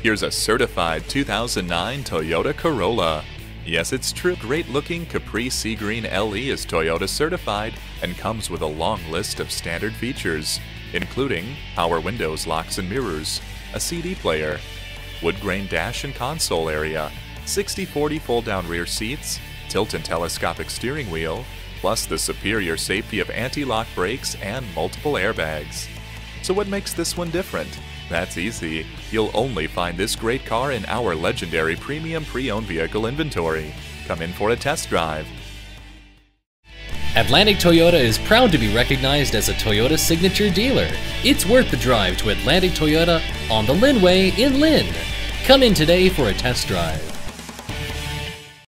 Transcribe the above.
Here's a certified 2009 Toyota Corolla. Yes, it's true. Great looking Capri Sea Green LE is Toyota certified and comes with a long list of standard features, including power windows, locks and mirrors, a CD player, wood grain dash and console area, 60-40 fold-down rear seats, tilt and telescopic steering wheel, plus the superior safety of anti-lock brakes and multiple airbags. So what makes this one different? That's easy. You'll only find this great car in our legendary premium pre-owned vehicle inventory. Come in for a test drive. Atlantic Toyota is proud to be recognized as a Toyota signature dealer. It's worth the drive to Atlantic Toyota on the Lynnway in Lynn. Come in today for a test drive.